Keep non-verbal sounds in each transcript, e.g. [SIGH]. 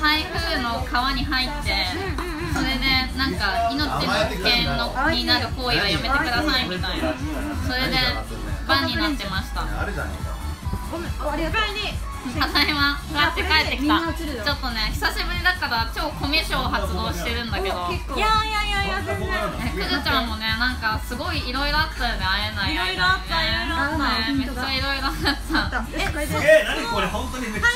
台風の川に入ってそれでなんか命の危険のになる行為はやめてくださいみたいな。それでバンになってました。あるじゃんごめんありがとうただいまこうやって帰ってきた。ちょっとね久しぶりだから超コミュ障発動してるんだけど。いやいやいやいや全然。えくずちゃんもねなんかすごいいろいろあったよね会えない。いろいろあったいろいろあった。ねめっちゃいろいろあった。えこれでえ何これ本当にめっち台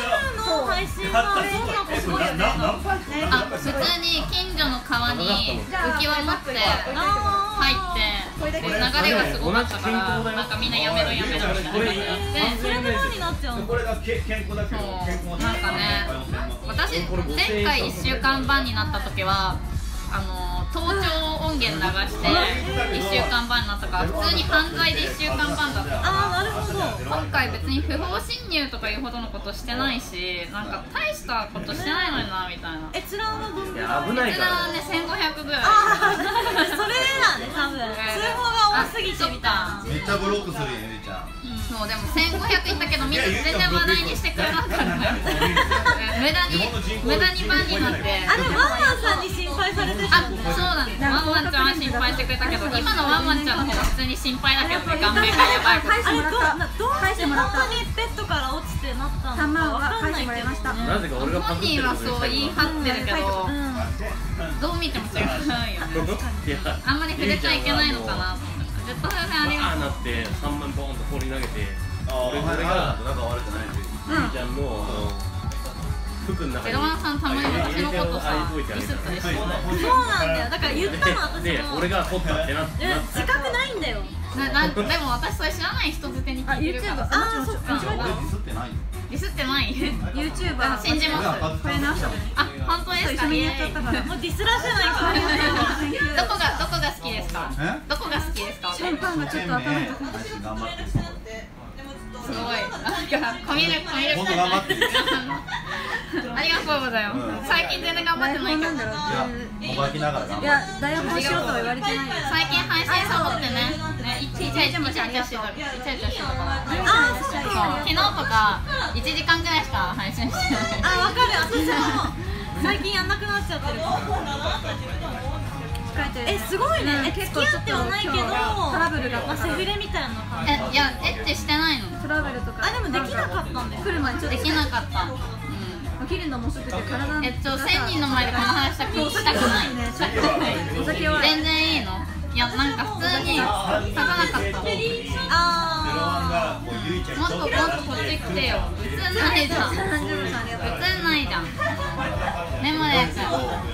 ゃ風の配信はえこれなな何パーあ普通に近所の川に浮き輪持って入って流れがすごかったからなんかみんなやめろやめろみたい。な感じになってそれで何になっちゃうのこれが健康だけど健康なんかね私前回1週間版になった時はあの盗聴音源流して1週間版になったから普通に犯罪で1週間版だったああなるほど。今回別に不法侵入とかいうほどのことしてないしなんか大したことしてないのになみたいな。閲覧はどんぐらいや危ないから。こちらはね1500ぐらい。ああそれだね多分。通報が多すぎてみたいな。めっちゃブロックするゆりちゃんそうでも1500いったけどみんな全然話題にしてくれなかった [LAUGHS] 無駄に無駄に番になって。あれワンワンさんに心配されてあそうなんですワンワンちゃんは心配してくれたけど今のワンワンちゃんの方が普通に心配だけどね顔面がやばいしてもらったなどう返してもらった本当にベッドから落ちてなったの3万かいけど。もらいました。なぜか俺がパ本クってる人はそう言い張ってるけどうんどう見ても違う。[LAUGHS] よねあんまり触れちゃいけないのかなと思ってずっとそれでありがとうあーなって3万ボーンと放り投げて俺お前俺がら仲悪くないしゆりちゃんのあの服の中にゼロワンさんたまに私のことさディスったりしてそうなんだよ。だから言ったの私でも俺が取ったってなってうん自覚ないでも私それ知らない人づてにあ聞いてる YouTube から。あそっか。俺ディスってないよディスってない。YouTuber 信じます。これ直したあ本当ですか？一緒にやっちゃったから。もうディスらせないから [LAUGHS] どこがどこが好きですか？え？どこが好きですか？シャンパンがちょっと頭に頑張って。るすごい。なんかコミュ力コミュ力。本当頑張ってる [LAUGHS] [LAUGHS] ありがとうございます、うん。最近全然頑張ってないいやもがきながら頑張いや台本しようとは言われてないよ。最近配信サボってね。ねから。あーそうそう昨日とか1時間ぐらいしか配信してない。あわかる。私も最近やんなくなっちゃってる。控えすごいね。え結付き合ってはないけどトラブルがまあセフレみたいな感じ。えいやエッチしてないの？トラブルとか。あでもできなかったんだよ来る前にちょっとできなかった、う起きるのも遅くて体えっと1000人の前でこの話したくしたくない。したくないお酒は全然いいの？いやなんか普通に立たなかった。のあもっともっとこっち来てよ。映んないじゃん。ないじゃん。ねもねくん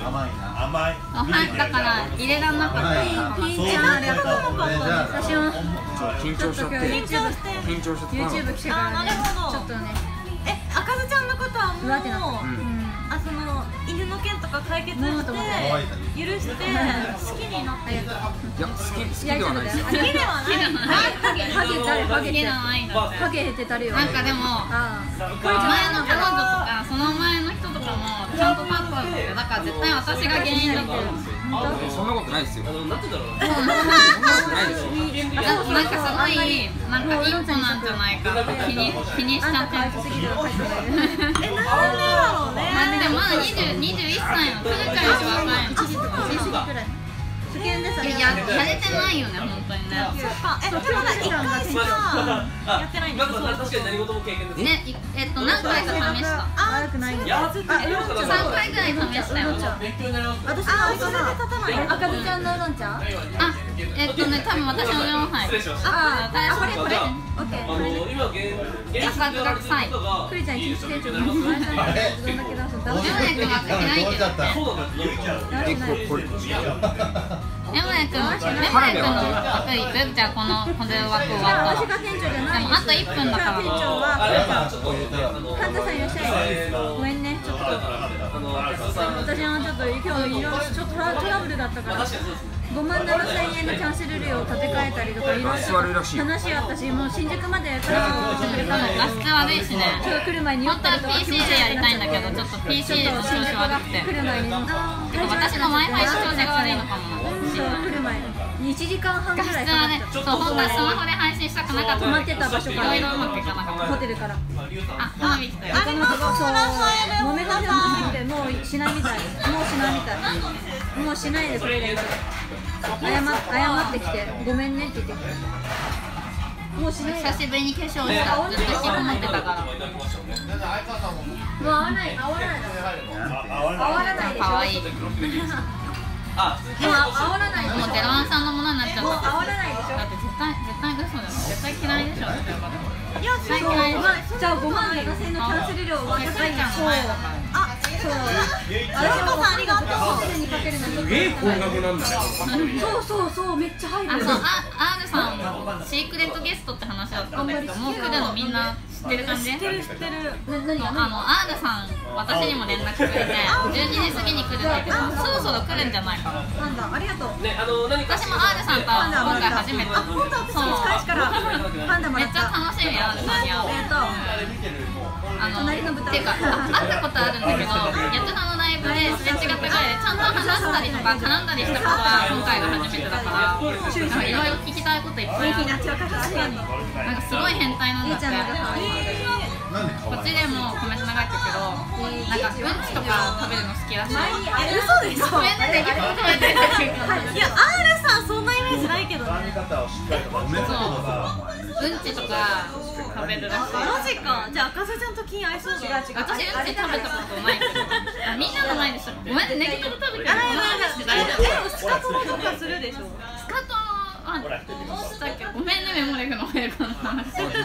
甘い。な甘い。あはいだから入れらんなかった。はいのピーちゃんありがとうこれじゃあ私も緊張しちゃって。緊張して緊張しちゃって。YouTube 来てからねあなるほど。ちょっとねえ赤ずちゃんのことはもうあその犬の件とか解決して許して好きになってるいや好き好きではないです。よ。好きではない。ハゲハゲ誰ハゲ。てじゃないんだってハゲてたるよなんかでもあ前の彼女とかその前の人とかもちゃんとタップあってだから絶対私が原因だと思うそんなことないですよ。そんなことないですよななんかすごいなんか一歩なんじゃないかって気に気にしちゃって。えなんでだろうね。まあでもまだ20 21歳のすずちゃんより若い。の1時過ぎくらい受験でさいややれてないよね本当にねそっかえでもな一回しかやってないんです。よ確かに何事も経験です。ねえっと何回か試したあ悪くないんだやつっとえ3回ぐらい試したよ勉強になります。私あーそれで立たない赤ずちゃんのうどんちゃんあえっとね多分私の四杯失礼しましたああこれこれオッケーあこれの今現現実でやられてることがクリちゃん一日店長がないけど。ねそうなこれ山根君山根君の枠いく？じゃあこのこれ枠終わったら私が店長じゃないでもあと1分だから。店長はあれはちょっとあの神田さんいらっしゃい。ごめんね。ちょっと。私はちょっと今日いろいろちょっとトラブルだったから5万7千円のキャンセル料を立て替えたりとかいろいろ話あったしもう新宿まで彼女が来てくれたの画質悪いしね。ちょっと来る前に酔本当はったりとか PC でやりたいんだけどちょっと PC の調子悪くて来る前に。私の w i f i の調子が悪いのかも。来る前に1時間半ぐ画らい質はねそう本当はスマホで配信したくなかった。泊まってた場所から。いろいろうまくいかなかったホテルから。あ花火来たよありますラファエル揉めたてもすぎてもうしないみたいもうしないみたい。もうしないでくれる。謝謝ってきて。ごめんねって言ってもうしない。よ久しぶりに化粧した。ずっと引きこもってたから。もう会わない。会わない。の会わらないでしょ。可愛い [LAUGHS] もうあもう会わないでしょ。ゼロワンさんのものになっちゃもうった会わないでしょ。だって絶対絶対嘘だよ絶対嫌いでしょいやそう5万じゃあ5万7千のキャンセル料は絶対ちゃんあそう私もさんありがとうす。でにかけるすげえ高額なんだよ。そうそうそうめっちゃ入る。あそうあ R さんシークレットゲストって話だったんだけどもう来るのみんな知ってる感じ？知ってる。知ってるあの R さん私にも連絡くれて12時過ぎに来るって言ってた。そろそろ来るんじゃない？かななんだありがとう。ねあの何か？私も R さんと今回初めて。あ本当？私も開始から。パンダもめっちゃ楽しみ R さんに会うありがとう。あの隣の舞台ていうかあ会ったことあるんだけどのライブですれ違ったぐらいでちゃんと話したりとか絡んだりしたことは今回が初めてだからなんかいろいろ聞きたいこといっぱいある夏若かしてなんかすごい変態なんだって。こっちでもコメント長いけどなんかうんちとか食べるの好きらしいえ嘘でしょごめんねいや R さんそんなイメージないけどね。う。んちとか食べるらしい。マジか。じゃあ赤瀬ちゃんと金合いそうだ。私うんち食べたことないけどあみんなの前でしょごめんねネギトロ食べてる。あスカトロとかするでしょスカートあど。うしたっけごめんねメモレフのメルコの話メモレ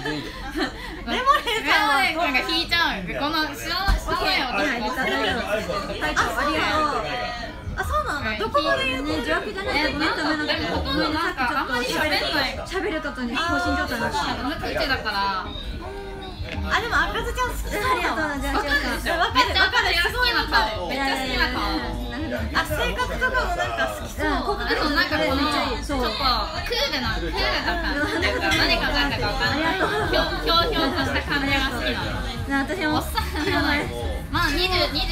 フなんか引いちゃうこの知ら知らないよはい私大丈夫隊長ありがあそうなんだどこまで言うとうね邪悪じゃないとごめんんどなんかあんまり喋んない喋ることに放心状態になか無口だからあでも赤瀬ちゃん好きありがとうじゃあわかるでしょわかる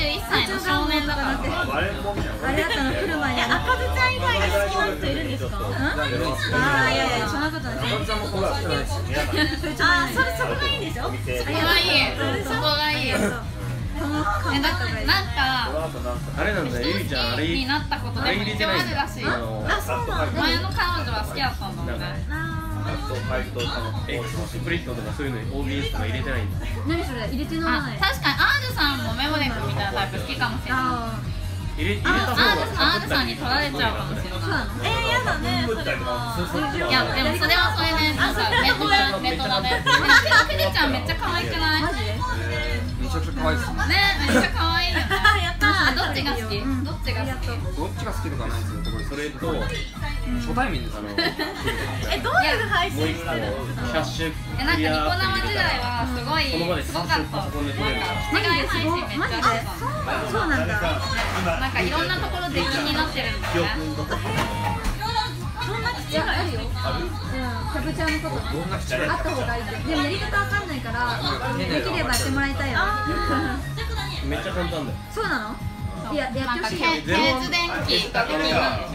21歳の少年だからあれもみたいなあれだったの来る前に赤瀬ちゃん以外に好きな人いるんですかあーいやいやそんなことない赤ちゃんもこら知らないですあそれそこがいいんでしょそこがいいそこがいいえなえた方がいいなんかあれなんだゆいちゃんあれになったことでも一応あるらしいあそうなんだ前の彼女は好きだったんだもんねエクスプリットとかそういうのに OBS とか入れてないんだ何それ入れてない確かに。あさんもメモレクみたいなタイプ好きかもしれない。あ入れ入れた方が R, R さんに取られちゃうかもしれーそうななの。えー、やだねそれはいいやでもそれはそれでなんかネットだネットだねクリちゃんめっちゃ可愛くないマジで。めちゃくちゃ可愛いっすね。ねめっちゃ可愛いよね [LAUGHS] やったあどっちが好き？ちが好きどっちが好きとかないんですよそれと初対面ですえどういう配信一個キャッシュえなんかクリアニコ生時代はすごいすごかったなんかマジで違い配すごい信めっちゃあったそうなんだ。なんかいろんなところ出禁になってるんだよね。いやあるよ。あるうん。かぶちゃん。のことどん。な口であった方がいいってでもやり方わかん。ないからできればやってもらいたいよめっちゃ簡単だよそうなのいややなんかってほしいよ。ケケーズ電気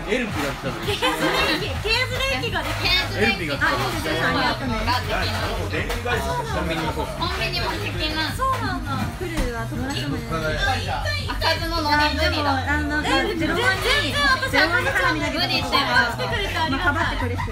エルピが来た時ケーズ電気ができケーズ電気あいいですよありがとうねができる電気会社コンビニのそうコンビニもでき。なそうなんだ。来るは友達ともね開かずの飲み無理だあのゼロワンにゼロワンに花火だけ無理して来てくれてありあかばがたいってくれて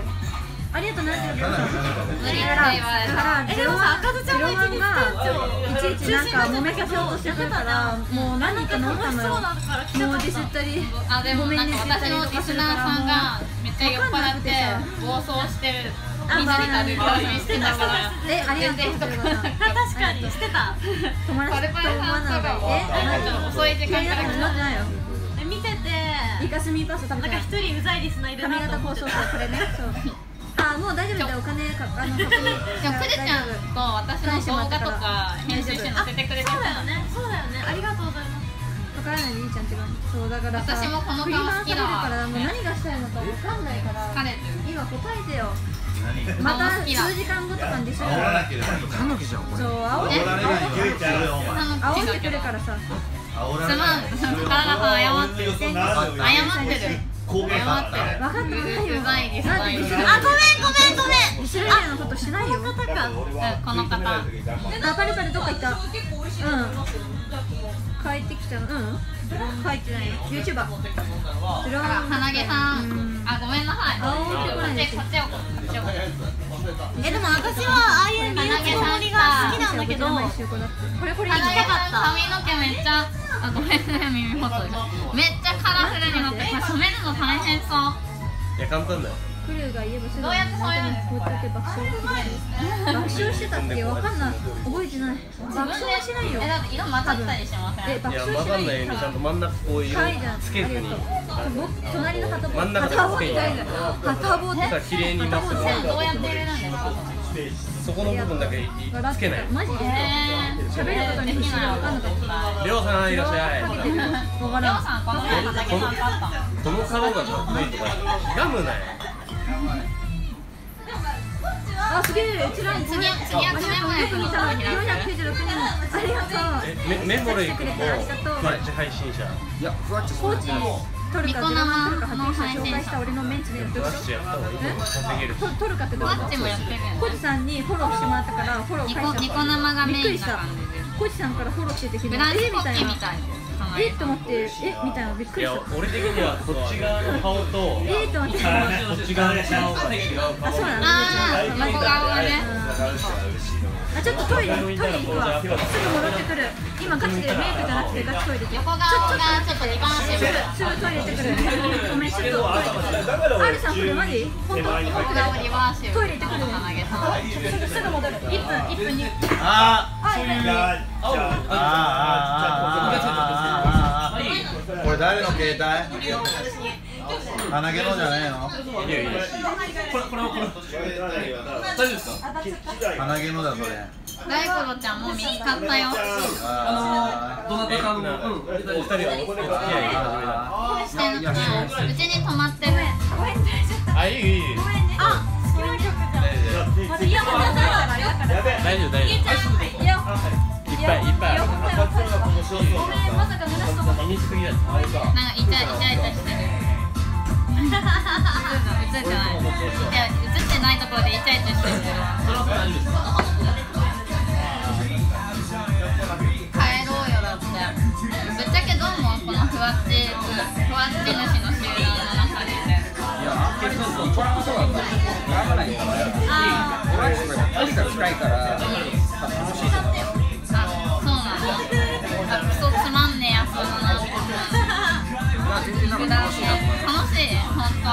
ありがとうなってるけど無理って言だからえでもさ赤ずちゃんも一日店長いちいちなんか揉めかせようとしてくるからもう何か飲んだのよもうディスったりあでもなんか私のリスナーさんがめっちゃ酔っ払って暴走してるみんなに食べるようにしてたからえありがとう全然人来なかった確かにしてた友達と思わないでなんかちょっと遅い時間から見ててイカスミパスタなんか一人うざいリスナーいるなと思ってたしてこれねそうあもう大丈夫だよ。お金かあのでもクレちゃんと私の動画とか編集して載せてくれてそうだよね。そうだよね。ありがとうございます。わからないでいいちゃん違うそうだからさ私もこの顔好きだからもう何がしたいのかわかんないから。疲れてる今答えてよ。何また数時間後とかにでしょ煽らなければそう煽ってくるからさすまんれないようにするよ体が謝ってる謝ってる謝家ってる分かったないようざいですあごめんごめんごめんディスるようなことしない。よ方かうん。この方あパリパリどっか行ったうん帰ってきたのうん帰ってない毛さうんんあごめんなさいこっちこっちこっちえでも私はああいう美容の森が好きなんだけどこれこれ行きたかさん髪の毛めっちゃあごめんね耳元でめっちゃカラフルになってこれ染めるの大変そう。いや簡単だよ。クルーが言えばすぐどうやってそういうの？こうやって爆笑。爆笑してたってわかんない。覚えてない。爆笑はしないよ。えだって色混ざったりしません？え爆いや笑しない分かんないようにちゃんと真ん中こういうはいじゃんつけずに隣の旗棒真ん中で旗棒つけんやみたいな。旗棒さ綺麗になってじゃあどうやって入れるんですかそこの部分だけつけない？マジで？えー喋ることに必死で分かんなかったりょうさんいらっしゃい。りょうさんこの前鼻毛さん買ったのこの顔がかっこいいとかガム。ないあすげえうちらに次は次はありがとう爪よく見た496人ありがとう。えメメモレイ君もフラッチ配信者コーチトルカゼロワントルカ発表者紹介した俺のメンチでやった方がいいと？思う稼げるしトトルカってどう？こっちもやってコーチさんにフォローしてもらったからフォローニ返した。コニコ生がメインなびっくりした感じでコーチさんからフォローしててブランチみなた。いですえっと思ってえみたいなびっくりした。俺的にはこっち側の顔とえっと思って。こっち側の顔が違うあそうなんだ。あー横顔がねあちょっとトイレトイレ行くわすぐ戻ってくる。今ガチでメイクじゃなくてガチトイレ行って。横顔がちょっとリバーシブ。ルすぐトイレ行ってくる。ごめんちょっとトイレ行ってくる。R さんこれマジ本当横顔リバーシブルトイレ行ってくるね。すぐすぐ戻る。1分1分に。あはいはいーあーあーあこれ誰の携帯鼻毛のじゃねえのいやいやこれこれこれ大丈夫ですか鼻毛のだそれ大五郎ちゃんもう見つかったよあのどなたかのお二人はお付き合い始めたしてんのうちに泊まってるあいいいいあ好きな曲じゃん。大丈夫大丈夫。ごめんまさか濡らすと思ったなんかイチャイチャイチャしてる映ってないいや映ってないところでイチャイチャしてる帰ろうよだってぶっちゃけどうもこのふわっちふわっち主の集団の中でね。いやあーあ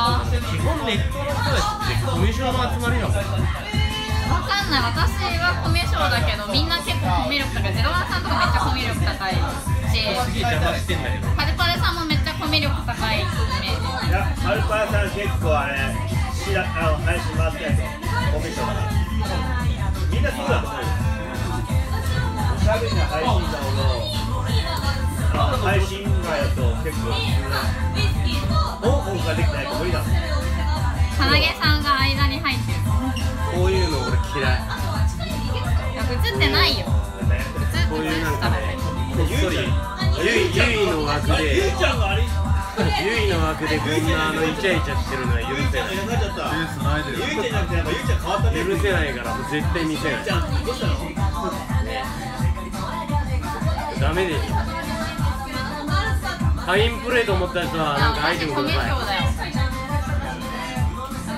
基本ネットの人たちってコミュ障の集まりなの。わかんない。私はコミュ障だけどみんな結構コミュ力高いゼロワンさんとかめっちゃコミュ力高い。しすげえ邪魔してんだけど。パルパルさんもめっちゃコミュ力高いイメージ。いやアルパラさん結構あれ知らあの配信回ってやつコミッションだみんなそうだと思うよ。おしゃべりな配信者ほど。あの配信外だと結構オンオフができないと無理だもん鼻毛さんが間に入ってるこういうの俺嫌い映ってないよ映こう映いうなんからねこっそりゆいゆいの枠でゆいちゃんがあれゆいの枠でこんなあのイチャイチャしてるのは許せないなくなっちゃったゆいちゃんじゃなくてゆいちゃん変わったね許せないからもう絶対見せないちゃんどうしたのダメでしょファインプレーと思ったやつはなんかアイテムくださュ障だよ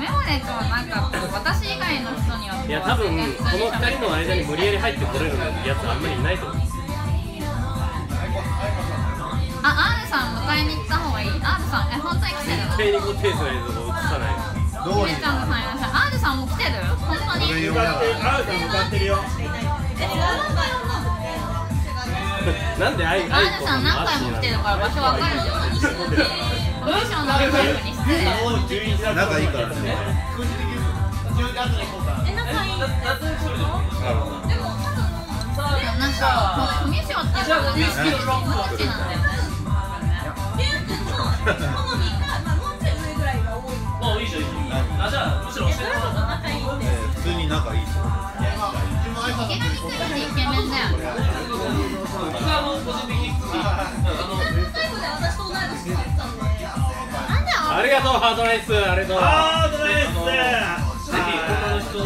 メモネとはなんか私以外の人にはいや多分この二人の間に無理やり入ってこれるやつあんまりいないと思うあ、R さん迎えに行った方がいい R さん、え、本当に来てるの絶対にこうテースの映像が映さないどこにゆいちゃんがさんも来てる本当に俺向かってあるさん向かってるよ [LAUGHS] なんでアイアイ R さん何回も来てるから場所わかるじゃんコミのタイプに失礼もう11月仲いいからねえ仲いいなんかコミュ障っていうことでどっちなんだよ。ね好みかまあもうちょい上ぐらいが多いもういいじゃんいいじゃんあじゃあむしろ教えてもらおう仲いいって普通に仲いいっすよ池上くんってイケメンだよ。ね僕はあの個人的にあの最後で私と同い年って言ってたのなんで R ありがとうハートナイス。ありがとう。あーイス。ぜひ他の人